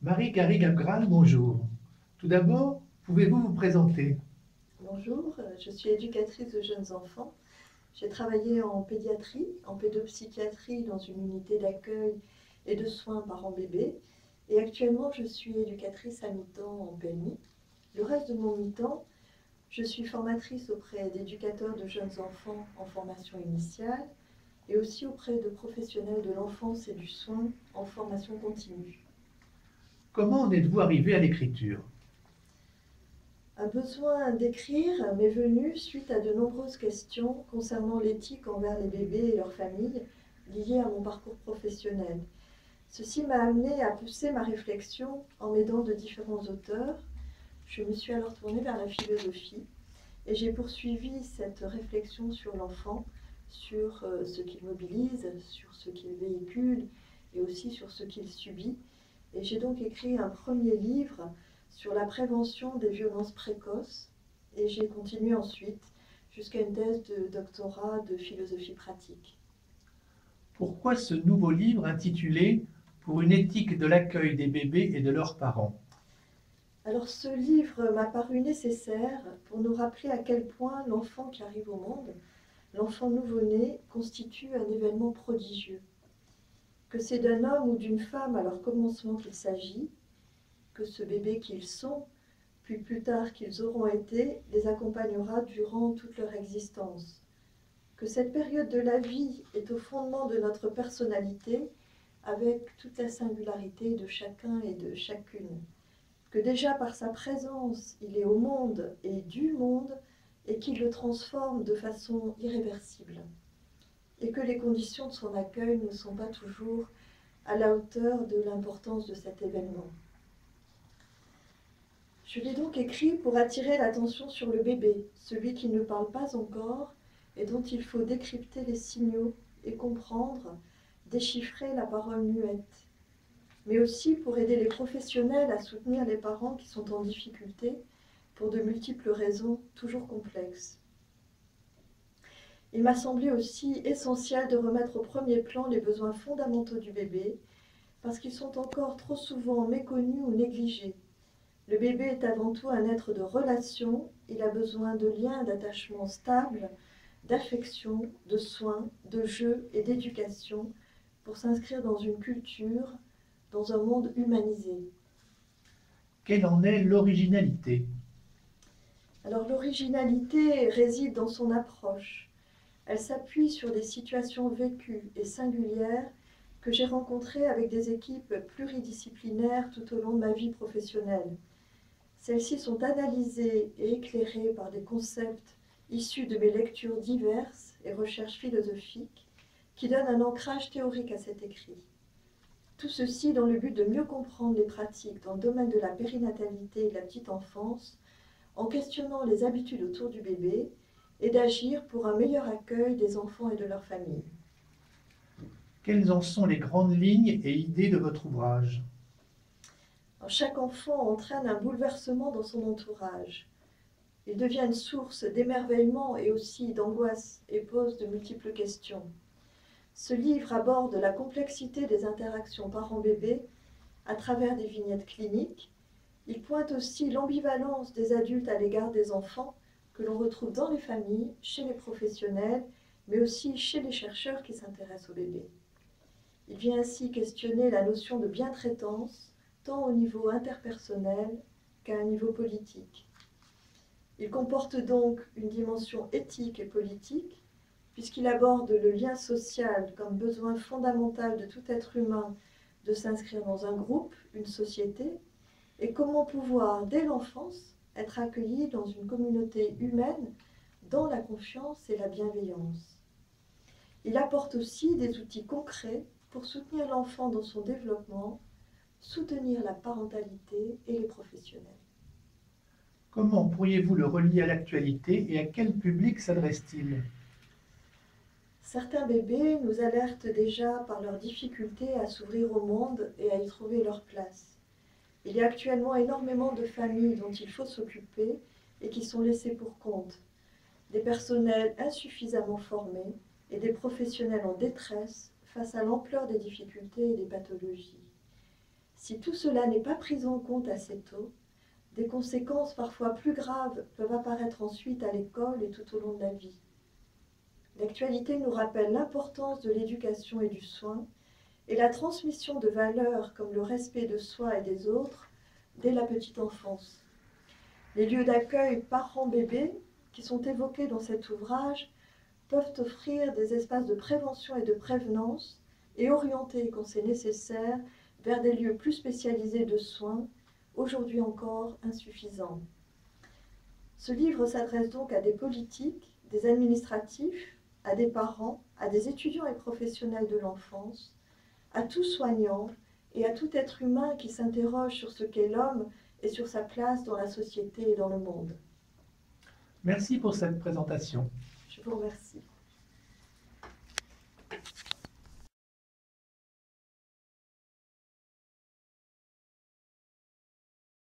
Marie Carrie-Gabgral, bonjour. Tout d'abord, pouvez-vous vous présenter? Bonjour, euh, je suis éducatrice de jeunes enfants. J'ai travaillé en pédiatrie, en pédopsychiatrie dans une unité d'accueil et de soins parents-bébés. Et actuellement, je suis éducatrice à mi-temps en PMI. Le reste de mon mi-temps, je suis formatrice auprès d'éducateurs de jeunes enfants en formation initiale et aussi auprès de professionnels de l'enfance et du soin en formation continue. Comment en êtes-vous arrivé à l'écriture? Un besoin d'écrire m'est venu suite à de nombreuses questions concernant l'éthique envers les bébés et leurs familles liées à mon parcours professionnel. Ceci m'a amené à pousser ma réflexion en m'aidant de différents auteurs. Je me suis alors tournée vers la philosophie et j'ai poursuivi cette réflexion sur l'enfant sur euh, ce qu'il mobilise, sur ce qu'il véhicule et aussi sur ce qu'il subit. Et j'ai donc écrit un premier livre sur la prévention des violences précoces et j'ai continué ensuite jusqu'à une thèse de doctorat de philosophie pratique. Pourquoi ce nouveau livre intitulé Pour une éthique de l'accueil des bébés et de leurs parents Alors ce livre m'a paru nécessaire pour nous rappeler à quel point l'enfant qui arrive au monde l'enfant nouveau-né constitue un événement prodigieux. Que c'est d'un homme ou d'une femme à leur commencement qu'il s'agit, que ce bébé qu'ils sont, puis plus tard qu'ils auront été, les accompagnera durant toute leur existence. Que cette période de la vie est au fondement de notre personnalité, avec toute la singularité de chacun et de chacune. Que déjà par sa présence, il est au monde et du monde, et qui le transforme de façon irréversible, et que les conditions de son accueil ne sont pas toujours à la hauteur de l'importance de cet événement. Je l'ai donc écrit pour attirer l'attention sur le bébé, celui qui ne parle pas encore et dont il faut décrypter les signaux et comprendre, déchiffrer la parole muette, mais aussi pour aider les professionnels à soutenir les parents qui sont en difficulté pour de multiples raisons toujours complexes. Il m'a semblé aussi essentiel de remettre au premier plan les besoins fondamentaux du bébé, parce qu'ils sont encore trop souvent méconnus ou négligés. Le bébé est avant tout un être de relation, il a besoin de liens d'attachement stables, d'affection, de soins, de jeux et d'éducation pour s'inscrire dans une culture, dans un monde humanisé. Quelle en est l'originalité? Alors l'originalité réside dans son approche. Elle s'appuie sur des situations vécues et singulières que j'ai rencontrées avec des équipes pluridisciplinaires tout au long de ma vie professionnelle. Celles-ci sont analysées et éclairées par des concepts issus de mes lectures diverses et recherches philosophiques qui donnent un ancrage théorique à cet écrit. Tout ceci dans le but de mieux comprendre les pratiques dans le domaine de la périnatalité et de la petite enfance en questionnant les habitudes autour du bébé et d'agir pour un meilleur accueil des enfants et de leurs familles. Quelles en sont les grandes lignes et idées de votre ouvrage? Chaque enfant entraîne un bouleversement dans son entourage. Il devient une source d'émerveillement et aussi d'angoisse et pose de multiples questions. Ce livre aborde la complexité des interactions parents-bébés à travers des vignettes cliniques il pointe aussi l'ambivalence des adultes à l'égard des enfants que l'on retrouve dans les familles, chez les professionnels, mais aussi chez les chercheurs qui s'intéressent aux bébés. Il vient ainsi questionner la notion de bientraitance, tant au niveau interpersonnel qu'à un niveau politique. Il comporte donc une dimension éthique et politique, puisqu'il aborde le lien social comme besoin fondamental de tout être humain de s'inscrire dans un groupe, une société, et comment pouvoir, dès l'enfance, être accueilli dans une communauté humaine dans la confiance et la bienveillance. Il apporte aussi des outils concrets pour soutenir l'enfant dans son développement, soutenir la parentalité et les professionnels. Comment pourriez-vous le relier à l'actualité et à quel public s'adresse-t-il? Certains bébés nous alertent déjà par leur difficulté à s'ouvrir au monde et à y trouver leur place. Il y a actuellement énormément de familles dont il faut s'occuper et qui sont laissées pour compte. Des personnels insuffisamment formés et des professionnels en détresse face à l'ampleur des difficultés et des pathologies. Si tout cela n'est pas pris en compte assez tôt, des conséquences parfois plus graves peuvent apparaître ensuite à l'école et tout au long de la vie. L'actualité nous rappelle l'importance de l'éducation et du soin et la transmission de valeurs comme le respect de soi et des autres dès la petite enfance. Les lieux d'accueil parents-bébés qui sont évoqués dans cet ouvrage peuvent offrir des espaces de prévention et de prévenance et orienter, quand c'est nécessaire, vers des lieux plus spécialisés de soins, aujourd'hui encore insuffisants. Ce livre s'adresse donc à des politiques, des administratifs, à des parents, à des étudiants et professionnels de l'enfance, à tout soignant et à tout être humain qui s'interroge sur ce qu'est l'homme et sur sa place dans la société et dans le monde. Merci pour cette présentation. Je vous remercie.